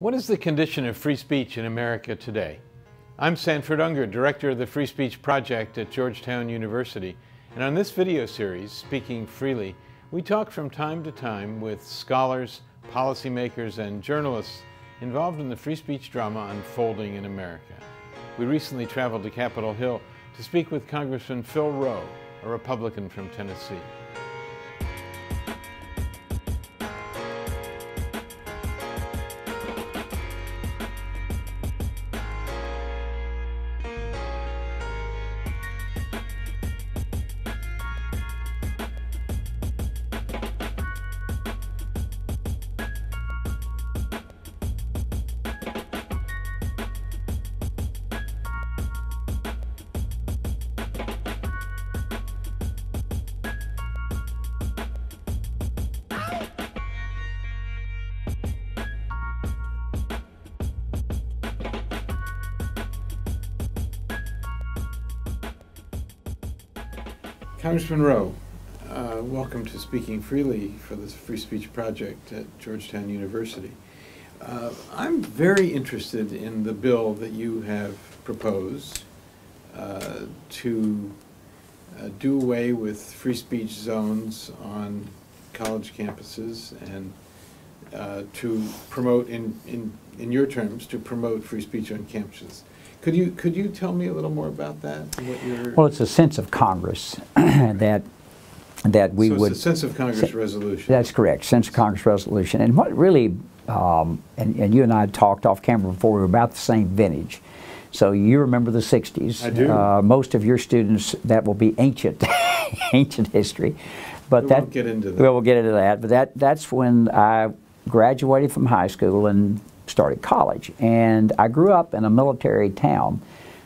What is the condition of free speech in America today? I'm Sanford Ungar, Director of the Free Speech Project at Georgetown University, and on this video series, Speaking Freely, we talk from time to time with scholars, policymakers, and journalists involved in the free speech drama unfolding in America. We recently traveled to Capitol Hill to speak with Congressman Phil Roe, a Republican from Tennessee. Congressman Roe, uh, welcome to Speaking Freely for the Free Speech Project at Georgetown University. Uh, I'm very interested in the bill that you have proposed uh, to uh, do away with free speech zones on college campuses and uh, to promote, in, in, in your terms, to promote free speech on campuses. Could you could you tell me a little more about that? well, it's a sense of Congress that that we so would. It's a sense of Congress resolution. That's correct, sense of Congress resolution. And what really, um, and, and you and I talked off camera before, we were about the same vintage. So you remember the 60s. I do. Uh, most of your students, that will be ancient, ancient history. But we that, won't get into that. We'll get into that. But that, that's when I graduated from high school and started college. And I grew up in a military town,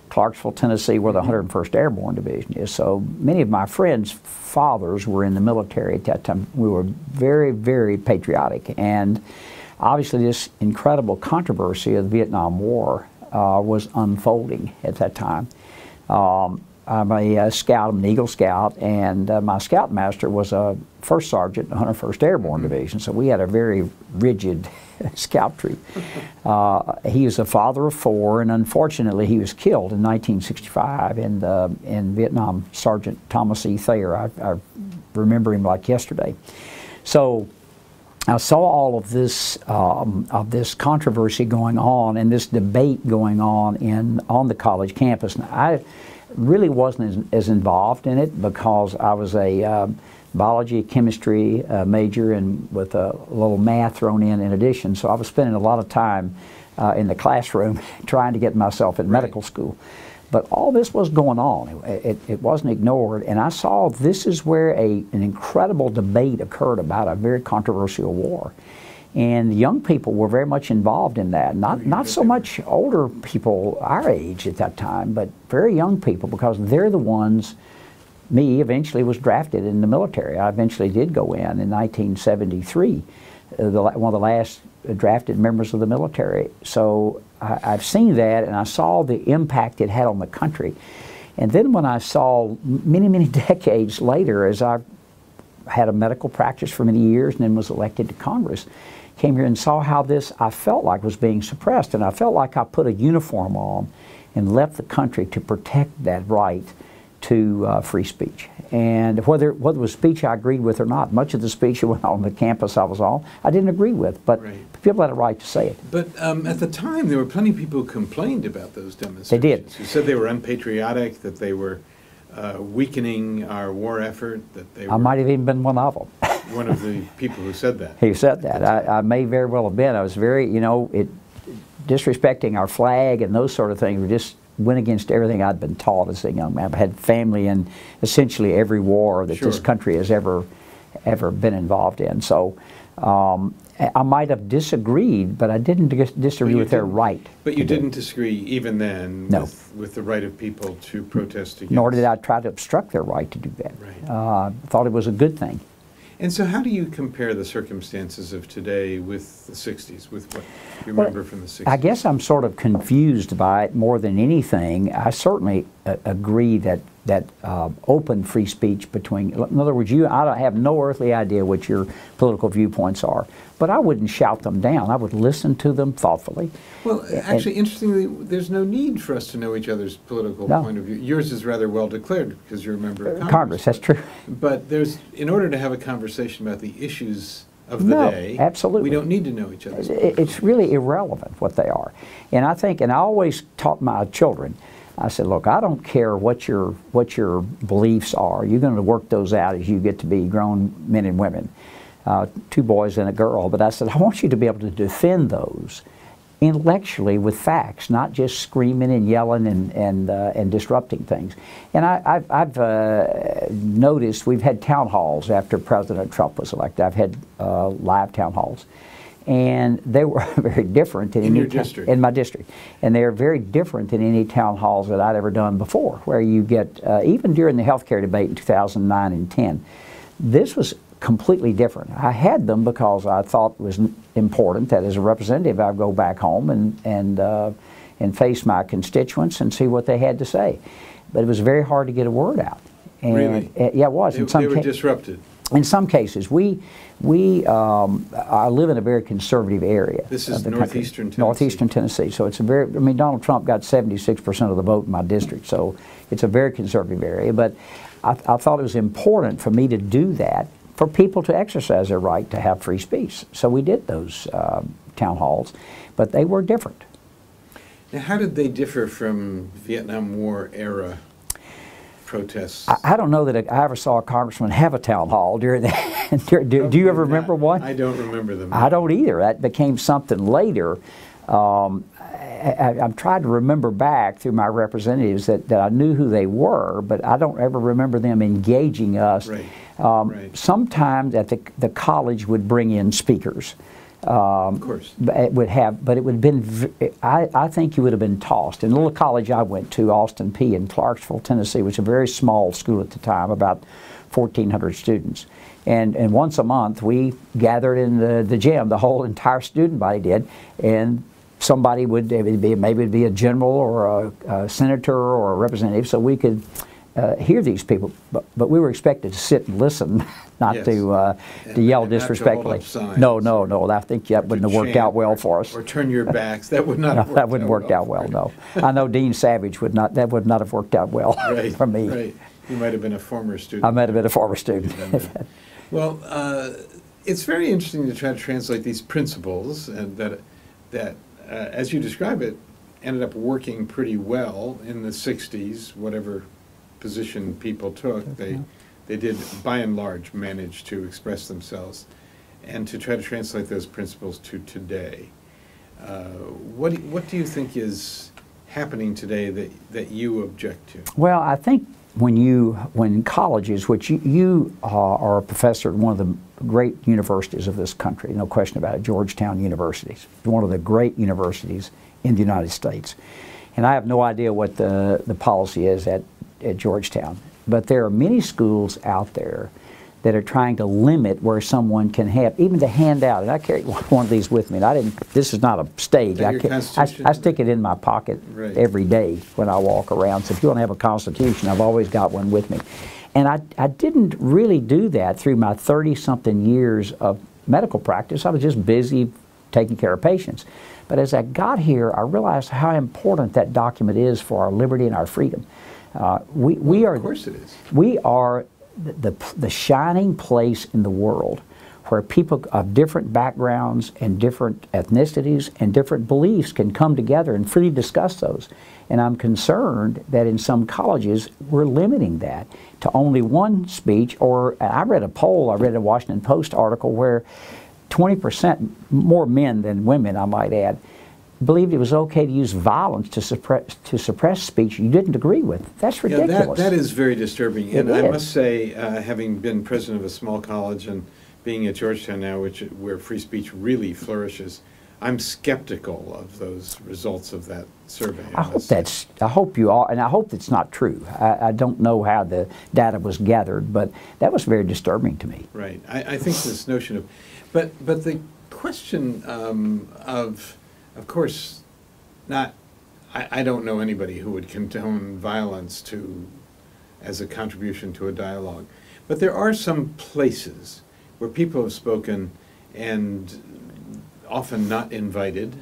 Clarksville, Tennessee, where the 101st mm-hmm. Airborne Division is. So many of my friends' fathers were in the military at that time. We were very, very patriotic. And obviously, this incredible controversy of the Vietnam War uh, was unfolding at that time. Um, I'm a, a, scout, I'm an Eagle Scout, and uh, my scoutmaster was a first sergeant in the 101st Airborne mm -hmm. Division, so we had a very rigid scout troop. Uh, he was a father of four, and unfortunately, he was killed in 1965 in, the, in Vietnam. Sergeant Thomas E. Thayer, I, I remember him like yesterday. So I saw all of this um, of this controversy going on and this debate going on in on the college campus. And I really wasn't as, as, involved in it because I was a um, biology, chemistry uh, major, and with a little math thrown in in addition. So I was spending a lot of time uh, in the classroom trying to get myself in right. medical school. But all this was going on. It, it, it, wasn't ignored. And I saw this is where a, an incredible debate occurred about a very controversial war. And young people were very much involved in that. Not, not so much older people our age at that time, but very young people because they're the ones. Me eventually was drafted in the military. I eventually did go in in 1973, uh, the, one of the last drafted members of the military. So I, I've seen that and I saw the impact it had on the country. And then when I saw many, many decades later, as I had a medical practice for many years and then was elected to Congress, came here and saw how this I felt like was being suppressed. And I felt like I put a uniform on and left the country to protect that right to uh, free speech. And whether, whether it was speech I agreed with or not, much of the speech that went on the campus I was on, I didn't agree with, but right. people had a right to say it. But um, at the time, there were plenty of people who complained about those demonstrations. They did. Who said they were unpatriotic, that they were uh, weakening our war effort, that they I might have even been one of them. one of the people who said that. He said that. I, I, may very well have been. I was very, you know, it disrespecting our flag and those sort of things were just went against everything I'd been taught as a young man. I've had family in essentially every war that sure. this country has ever ever been involved in. So um, I might have disagreed, but I didn't disagree with their right. But you didn't disagree even then no. with, with, the right of people to protest against. Nor did I try to obstruct their right to do that. Right. Uh, thought it was a good thing. And so, how do you compare the circumstances of today with the 60s, with what you remember well, from the 60s? I guess I'm sort of confused by it more than anything. I certainly agree that that uh, open free speech between. In other words, you I have no earthly idea what your political viewpoints are, but I wouldn't shout them down. I would listen to them thoughtfully. Well, And- actually, interestingly, there's no need for us to know each other's political No. point of view. Yours is rather well declared because you're a member of Congress. Congress, that's true. But there's, in order to have a conversation about the issues of the No, day, absolutely. we don't need to know each other's. It- It's really irrelevant what they are. And I think, and I always taught my children, I said, look, I don't care what your, what your beliefs are. You're going to work those out as you get to be grown men and women, uh, two boys and a girl. But I said, I want you to be able to defend those intellectually with facts, not just screaming and yelling and, and, uh, and disrupting things. And I, I've, I've uh, noticed we've had town halls after President Trump was elected. I've had uh, live town halls. And they were very different than In any your district? in my district, and they are very different than any town halls that I'd ever done before. Where you get uh, even during the healthcare debate in 2009 and 10, this was completely different. I had them because I thought it was important that as a representative I go back home and and uh, and face my constituents and see what they had to say. But it was very hard to get a word out. And, Really? uh, yeah, it was. They in some they were ca- disrupted. In some cases, we we um, I live in a very conservative area. This is northeastern Tennessee. Northeastern Tennessee. So it's a very. I mean, Donald Trump got 76 percent of the vote in my district, so it's a very conservative area. But I, I thought it was important for me to do that for people to exercise their right to have free speech. So we did those uh, town halls, but they were different. Now, how did they differ from Vietnam War era protests? I, I don't know that I ever saw a congressman have a town hall during that. do, do, do you ever remember one? I don't remember them. I don't either. That became something later. Um, I, I, I'm trying to remember back through my representatives that, that I knew who they were, but I don't ever remember them engaging us. Right, Um, right. Sometimes at the, the college would bring in speakers. Um, Of course. It would have, but it would have been. I think you would have been tossed. In the little college I went to, Austin Peay in Clarksville, Tennessee, which was a very small school at the time, about 1,400 students. And and once a month we gathered in the, the gym. The whole entire student body did, and somebody would it would be maybe it'd be a general or a, a senator or a representative, so we could. Uh, hear these people, but, but we were expected to sit and listen, not Yes. to uh, And- to yell not to disrespectfully. No, no, no. I think that wouldn't have worked out well or- for us. Or turn your backs. That would not No, have worked that wouldn't out worked out well. No, I know Dean Savage would not. That would not have worked out well Right, for me. Right. You might have been a former student. I might have been a former student. Well, uh, it's very interesting to try to translate these principles and that, that uh, as you describe it, ended up working pretty well in the 60s, whatever position people took. They, they did, by and large, manage to express themselves and to try to translate those principles to today. Uh, what, do- what do you think is happening today that, that you object to? Well, I think when you when colleges, which you, you uh, are a professor at one of the great universities of this country, no question about it, Georgetown University, one of the great universities in the United States. And I have no idea what the, the policy is at, at Georgetown, but there are many schools out there that are trying to limit where someone can have, even to hand out. And I carry one of these with me. And I didn't. This is not a stage. I, your ca- I? I stick it in my pocket Right. every day when I walk around. So if you want to have a Constitution, I've always got one with me. And I, I didn't really do that through my 30 something years of medical practice. I was just busy taking care of patients. But as I got here, I realized how important that document is for our liberty and our freedom. Uh, we, we are Of course it is. we are the, the, the shining place in the world where people of different backgrounds and different ethnicities and different beliefs can come together and freely discuss those. And I'm concerned that in some colleges we're limiting that to only one speech. Or I read a poll, I read a Washington Post article where 20% more men than women, I might add, believed it was okay to use violence to suppress to suppress speech you didn't agree with. That's Yeah, ridiculous. that, that is very disturbing. It and I must say, uh, having been president of a small college and being at Georgetown now, which where free speech really flourishes, I'm skeptical of those results of that survey. I hope must- that's. I hope you all, and I hope that's not true. I, I don't know how the data was gathered, but that was very disturbing to me. Right. I, I think this notion of, but but the question um, of, of course, not. I, I don't know anybody who would condone violence to as a contribution to a dialogue. But there are some places where people have spoken and often not invited,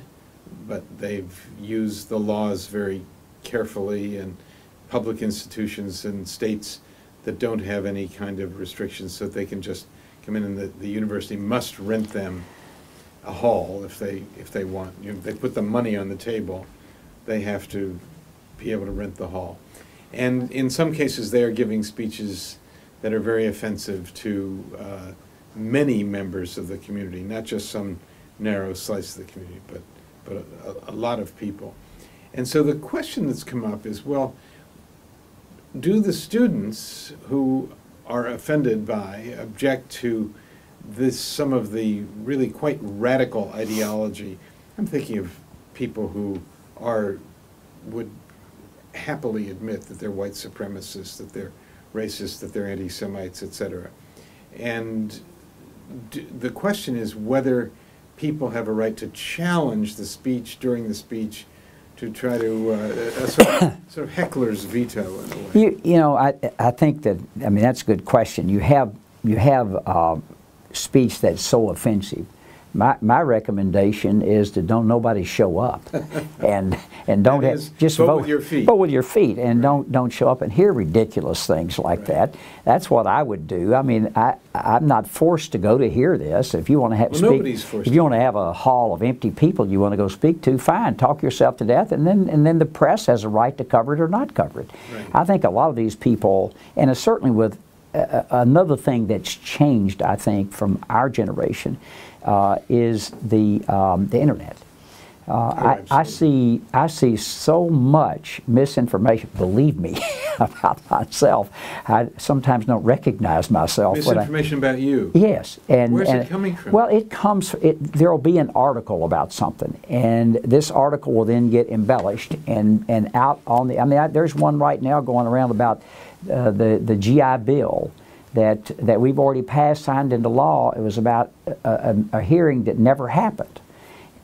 but they've used the laws very carefully and public institutions and states that don't have any kind of restrictions so they can just come in and the, the university must rent them a hall if they, if they want. You know, they put the money on the table, they have to be able to rent the hall. And in some cases, they are giving speeches that are very offensive to uh, many members of the community, not just some narrow slice of the community, but, but a, a lot of people. And so the question that's come up is, well, do the students who are offended by object to this some of the really quite radical ideology? I'm thinking of people who are would happily admit that they're white supremacists, that they're racist, that they're anti-Semites, etc. And d- the question is whether people have a right to challenge the speech during the speech to try to, uh, a sort of, sort of heckler's veto in a way. You, you know, I, I think that, I mean, that's a good question. You have, you have uh, speech that's so offensive. My, my recommendation is to don't nobody show up, and and don't have, just vote vote with your feet. Vote with your feet, and don't don't show up and hear ridiculous things like Right. that. That's what I would do. I mean, I I'm not forced to go to hear this. If you want to have Well, speak, nobody's forced if you want to have a hall of empty people you want to go speak to, fine, talk yourself to death, and then and then the press has a right to cover it or not cover it. Right. I think a lot of these people, and it's certainly with another thing that's changed, I think, from our generation, uh, is the um, the internet. Uh, I, I see I see so much misinformation. Believe me, about myself. I sometimes don't recognize myself. when I- Misinformation about you. Yes, and Where's it coming from? Well, it comes. It there will be an article about something, and this article will then get embellished and and out on the. I mean, I, there's one right now going around about uh, the the GI Bill that that we've already passed, signed into law. It was about a, a, a hearing that never happened.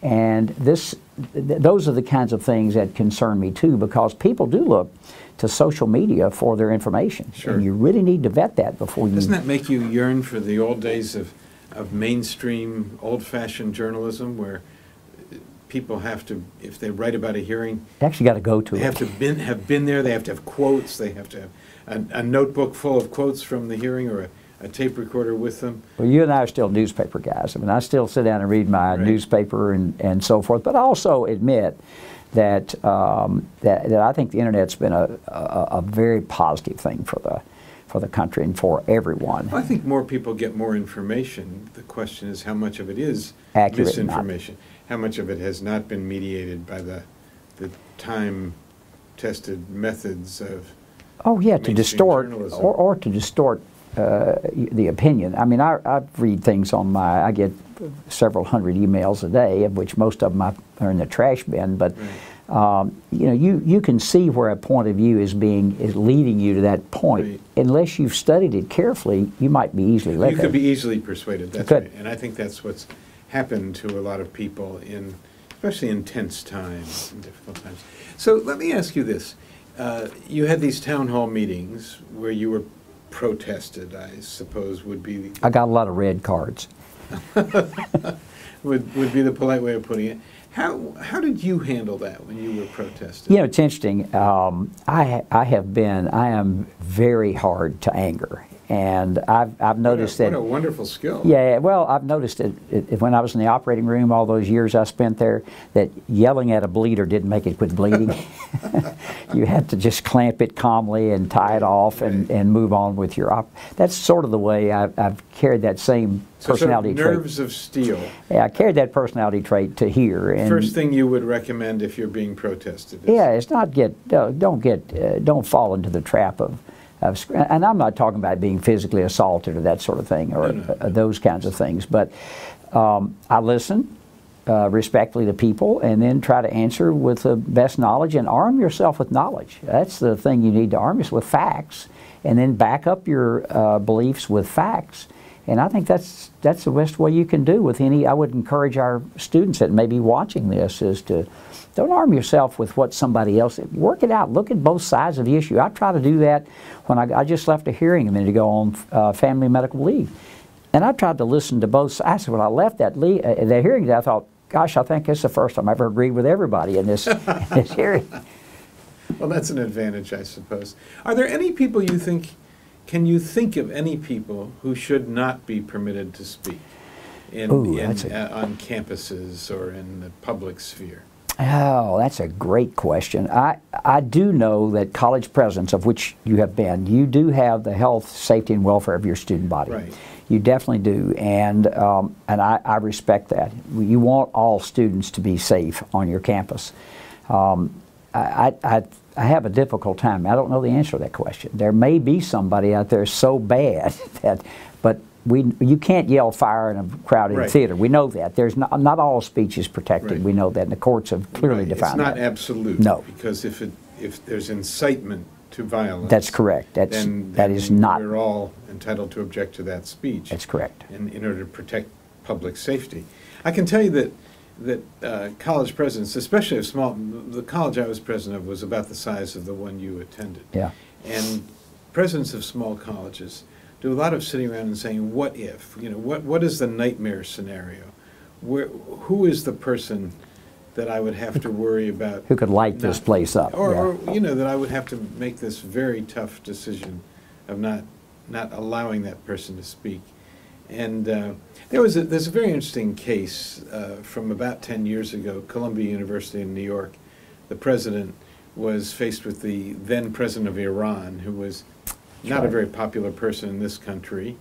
And this, th- those are the kinds of things that concern me too, because people do look to social media for their information, Sure. and you really need to vet that before you. Doesn't that make you yearn for the old days of, of mainstream, old-fashioned journalism where people have to, if they write about a hearing, You actually got to go to they it. have to been, have been there, they have to have quotes, they have to have a, a notebook full of quotes from the hearing or a, a tape recorder with them. Well, you and I are still newspaper guys. I mean, I still sit down and read my Right. newspaper and, and so forth. But I also admit that, um, that that I think the internet's been a, a, a very positive thing for the for the country and for everyone. I think more people get more information. The question is how much of it is Accurate or misinformation? How much of it has not been mediated by the, the time-tested methods of Oh yeah, to distort or, or to distort uh, the opinion. I mean, I, I read things on my. I get several hundred emails a day, of which most of them are in the trash bin. But um, you know, you you can see where a point of view is being is leading you to that point. Right. Unless you've studied it carefully, you might be easily led You could be easily persuaded, that's right. And I think that's what's happened to a lot of people in, especially in tense times, in difficult times. So let me ask you this. Uh, You had these town hall meetings where you were protested, I suppose would be, the I got a lot of red cards. would, would be the polite way of putting it. How, how did you handle that when you were protesting? You know, it's interesting. Um, I I have been. I am very hard to anger, and I've I've What a- noticed that. What a wonderful skill. Yeah, well, I've noticed it, it, when I was in the operating room all those years I spent there that yelling at a bleeder didn't make it quit bleeding. you had to just clamp it calmly and tie it off and, and move on with your op. That's sort of the way I've, I've carried that same So sort of personality trait. nerves of steel. Yeah, I carried that personality trait to here. And First thing you would recommend if you're being protested is yeah, it's not get uh, don't get uh, don't fall into the trap of, of and I'm not talking about being physically assaulted or that sort of thing or No, no. uh, those kinds of things. But um, I listen uh, respectfully to people and then try to answer with the best knowledge and arm yourself with knowledge. That's the thing you need to arm yourself with facts, and then back up your uh, beliefs with facts. And I think that's that's the best way you can do with any. I would encourage our students that may be watching this is to don't arm yourself with what somebody else. Work it out. Look at both sides of the issue. I try to do that when I, I just left a hearing a minute ago on uh, family medical leave, and I tried to listen to both sides. When I left that le- uh, the hearing, I thought, "Gosh, I think it's the first time I ever agreed with everybody in this, in this hearing." Well, that's an advantage, I suppose. Are there any people you think, can you think of any people who should not be permitted to speak in, Ooh, in, a- uh, on campuses or in the public sphere? Oh, that's a great question. I, I do know that college presidents, of which you have been, you do have the health, safety, and welfare of your student body. Right. You definitely do, and um, and I, I respect that. You want all students to be safe on your campus. Um, I, I, I have a difficult time. I don't know the answer to that question. There may be somebody out there so bad that, but we, you can't yell fire in a crowded Right. theater. We know that. There's not, not all speech is protected. Right. We know that, and the courts have clearly Right, defined It's not that. absolute. No. Because if it, if there's incitement to violence. That's correct. That's- then- that is not- We're all entitled to object to that speech. That's correct. In, in order to protect public safety. I can tell you that, that uh, college presidents, especially of small, the college I was president of was about the size of the one you attended. Yeah. And presidents of small colleges do a lot of sitting around and saying, what if? You know, what, what is the nightmare scenario? Where, who is the person that I would have to worry about? Who could light this place up? Or, yeah. or, you know, that I would have to make this very tough decision of not, not allowing that person to speak. And uh, there was a, there's a very interesting case uh, from about 10 years ago, Columbia University in New York. The president was faced with the then president of Iran, who was not a very popular person in this country,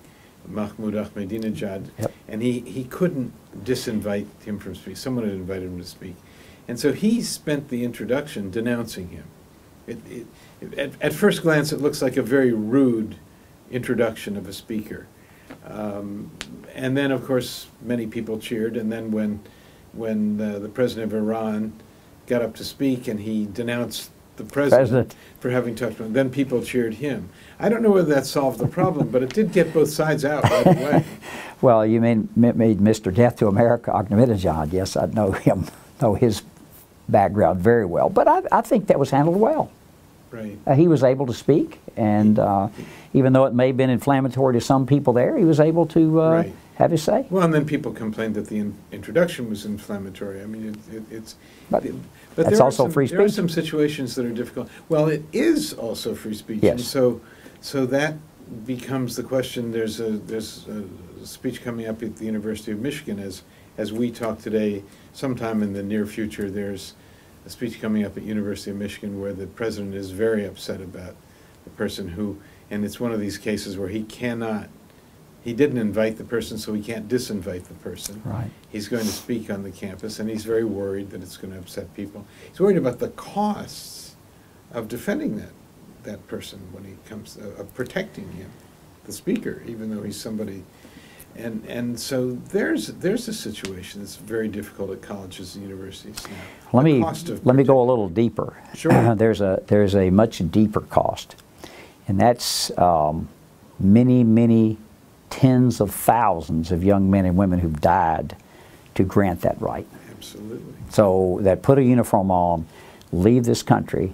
Mahmoud Ahmadinejad, Yep. and he, he couldn't disinvite him from speaking. Someone had invited him to speak. And so he spent the introduction denouncing him. It, it, at, at first glance, it looks like a very rude introduction of a speaker. Um, and then, of course, many people cheered. And then, when, when uh, the president of Iran got up to speak and he denounced the president, President. for having touched to him, then people cheered him. I don't know whether that solved the problem, but it did get both sides out right away. Well, you mean made Mr. Death to America Ahmadinejad? Yes, I know him, know his background very well. But I, I think that was handled well. Right. Uh, he was able to speak, and uh, even though it may have been inflammatory to some people there, he was able to uh, Right. have his say. Well, and then people complained that the in- introduction was inflammatory. I mean, it, it, it's. But but that's also some- free speech. There are some situations that are difficult. Well, it is also free speech. And Yes. so, so that becomes the question. There's a, there's a speech coming up at the University of Michigan as, as we talk today. Sometime in the near future, there's a speech coming up at University of Michigan where the president is very upset about the person who, and it's one of these cases where he cannot, he didn't invite the person, so he can't disinvite the person. Right. He's going to speak on the campus, and he's very worried that it's going to upset people. He's worried about the costs of defending that, that person when he comes, uh, of protecting him, the speaker, even though he's somebody. And, and so there's, there's a situation that's very difficult at colleges and universities now. Let The me cost of let me go a little deeper. Sure. there's a there's a much deeper cost, and that's um, many many tens of thousands of young men and women who've died to grant that right. Absolutely. So that put a uniform on, leave this country,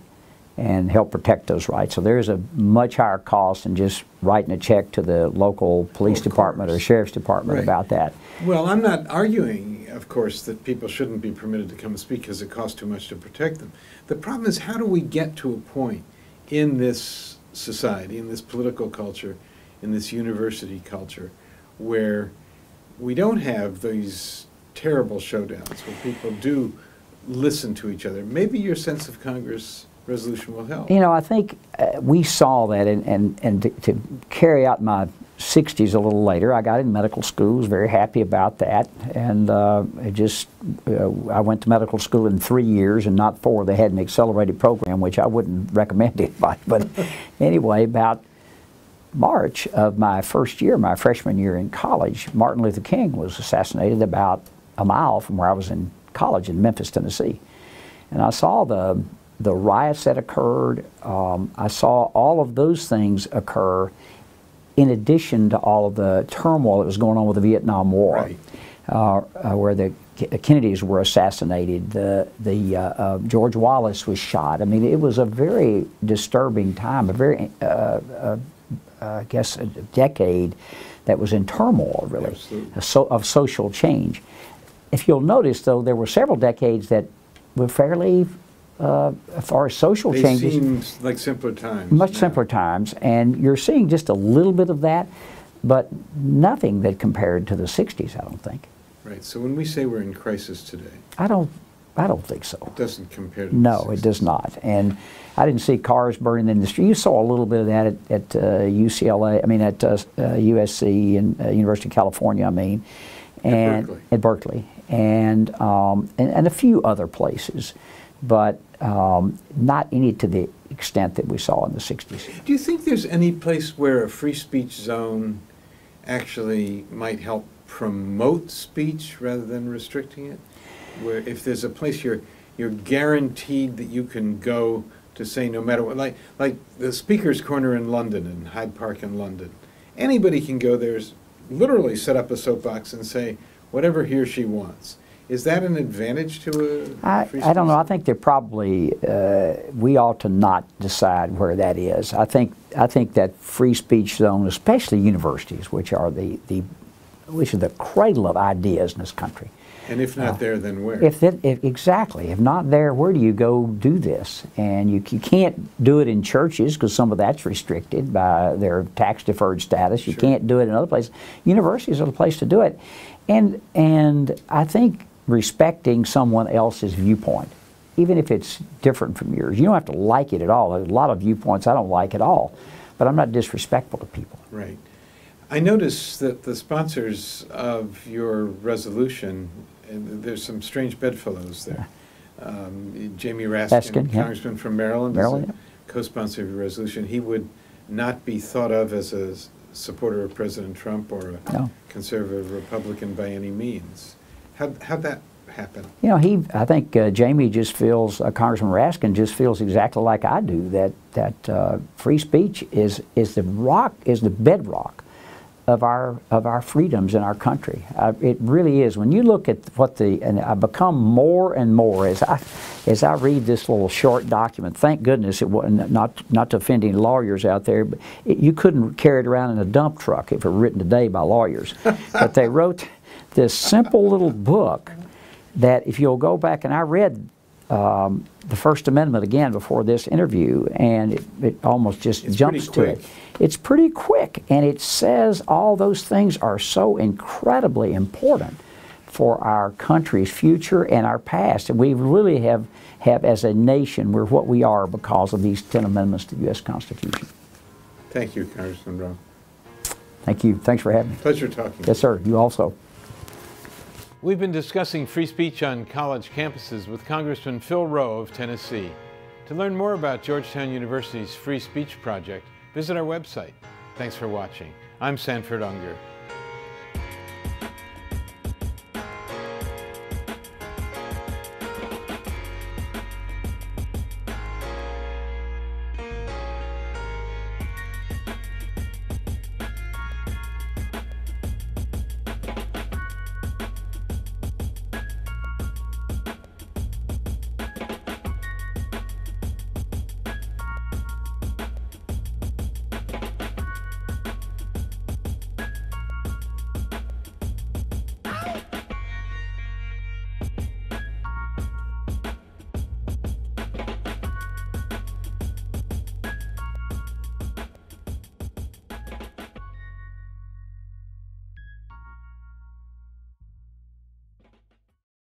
and help protect those rights. So there's a much higher cost than just writing a check to the local police department or sheriff's department Right. about that. Well, I'm not arguing, of course, that people shouldn't be permitted to come and speak because it costs too much to protect them. The problem is, how do we get to a point in this society, in this political culture, in this university culture, where we don't have these terrible showdowns, where people do listen to each other? Maybe your sense of Congress resolution will help. You know, I think uh, we saw that, and, and, and to, to carry out my 60s a little later, I got in medical school, was very happy about that, and uh, just, uh, I went to medical school in three years and not four. They had an accelerated program, which I wouldn't recommend anybody. But anyway, about March of my first year, my freshman year in college, Martin Luther King was assassinated about a mile from where I was in college in Memphis, Tennessee. And I saw the, the riots that occurred. Um, I saw all of those things occur. in addition to all of the turmoil that was going on with the Vietnam War, Right. uh, uh, where the Kennedys were assassinated, the the uh, uh, George Wallace was shot. I mean, it was a very disturbing time, a very, uh, uh, I guess, a decade that was in turmoil, really, so, of social change. If you'll notice, though, there were several decades that were fairly, uh, as far as social They changes, seem like simpler times. much now. simpler times, and you're seeing just a little bit of that, but nothing that compared to the '60s. I don't think. Right, so when we say we're in crisis today, I don't. I don't think so. it doesn't compare to the No, it does not. And I didn't see cars burning in the street. You saw a little bit of that at, at uh, UCLA. I mean, at uh, uh, USC and uh, University of California. I mean, and Berkeley. at Berkeley, and, um, and and a few other places, but um, not any to the extent that we saw in the '60s. Do you think there's any place where a free speech zone actually might help promote speech rather than restricting it? Where if there's a place you're, you're guaranteed that you can go to say no matter what, like, like the Speaker's Corner in London, in Hyde Park in London. Anybody can go there, literally set up a soapbox and say whatever he or she wants. Is that an advantage to a I, I don't know. I think they're probably uh, we ought to not decide where that is. I think I think that free speech zone, especially universities, which are the, the which are the cradle of ideas in this country. And if not there, then where? If, that, if exactly, if not there, where do you go do this? And you, you can't do it in churches because some of that's restricted by their tax deferred status. You Sure. can't do it in other places. Universities are the place to do it, and and I think respecting someone else's viewpoint, even if it's different from yours, you don't have to like it at all. There's a lot of viewpoints I don't like at all, but I'm not disrespectful to people. Right. I noticed that the sponsors of your resolution, and there's some strange bedfellows there. Um, Jamie Raskin, Raskin, yeah. Congressman from Maryland, Maryland, a co-sponsor of your resolution. He would not be thought of as a supporter of President Trump or a No. conservative Republican by any means. How'd, how'd that happen? You know, he. I think uh, Jamie just feels. Uh, Congressman Raskin just feels exactly like I do that that uh, free speech is is the rock is the bedrock of our of our freedoms in our country. Uh, it really is. When you look at what the and I become more and more as I as I read this little short document. Thank goodness it wasn't not not to offend any lawyers out there, but it, you couldn't carry it around in a dump truck if it were written today by lawyers. but they wrote this simple little book that if you'll go back and I read um, the First Amendment again before this interview, and it, it almost just It's jumps to it. It's pretty quick, and it says all those things are so incredibly important for our country's future and our past. And we really have, have as a nation, we're what we are because of these 10 amendments to the U.S. Constitution. Thank you, Congressman Brown. Thank you. Thanks for having me. Pleasure talking. Yes, sir. You also. We've been discussing free speech on college campuses with Congressman Phil Roe of Tennessee. To learn more about Georgetown University's Free Speech Project, visit our website. Thanks for watching. I'm Sanford Ungar.